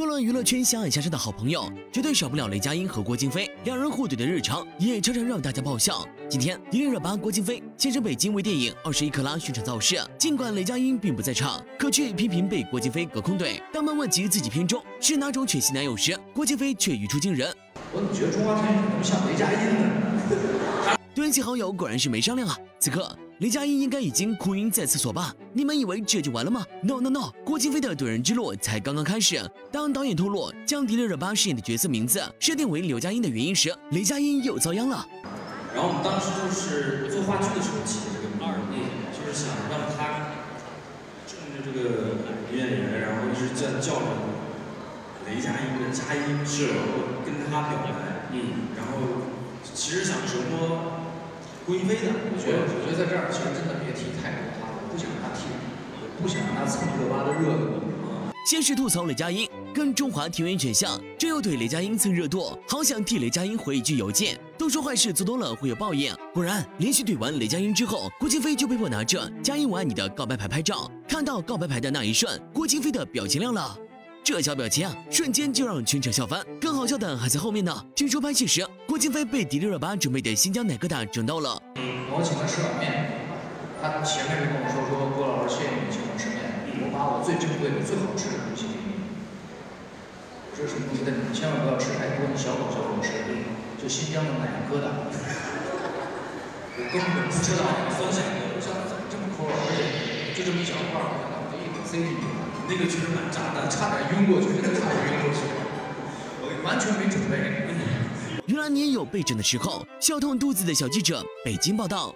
若论娱乐圈相爱相杀的好朋友，绝对少不了雷佳音和郭京飞，两人互怼的日常也常常让大家爆笑。今天迪丽热巴、郭京飞现身北京为电影《二十一克拉》宣传造势，尽管雷佳音并不在场，可却频频被郭京飞隔空怼。当被问及自己片中是哪种犬系男友时，郭京飞却语出惊人：“我怎么觉得中华田园怎么像雷佳音呢？”对起好友果然是没商量啊！此刻。雷佳音应该已经哭晕在厕所吧？你们以为这就完了吗？No No No！郭京飞的怼人之路才刚刚开始。当导演透露将迪丽热巴饰演的角色名字设定为刘佳音的原因时，雷佳音又遭殃了。然后我们当时就是做话剧的时候起的这个二念，就是想让他冲着这个女演员，然后一直在叫着雷佳音跟佳音，是，然后跟他表白，嗯，然后其实想折磨。郭京飞的，我觉得，我觉得在这儿其实真的别提太多他了，不想让他提，不想让他蹭热巴的热度。先是吐槽雷佳音跟中华田园犬像，这又对雷佳音蹭热度，好想替雷佳音回一句邮件。都说坏事做多了会有报应，果然连续怼完雷佳音之后，郭京飞就被迫拿着“佳音我爱你”的告白牌拍照。看到告白牌的那一瞬，郭京飞的表情亮了。这小表情啊，瞬间就让全场笑翻。更好笑的还在后面呢。听说拍戏时，郭京飞被迪丽热巴准备的新疆奶疙瘩整到了。我请他吃碗面，他前面就跟我说说郭老师谢谢你请我吃面，我把我最珍贵的、最好吃的东西给你。我说什么东西？但你千万不要吃太多，你小口小口吃。就新疆的奶疙瘩，我根本不知道分享的，像怎么这么抠啊，而且就这么一小块，我想到我就一口塞进去。那个确实蛮炸的，差点晕过去，真的差点晕过去，我完全没准备。当你也有被整的时候，笑痛肚子的小记者，北京报道。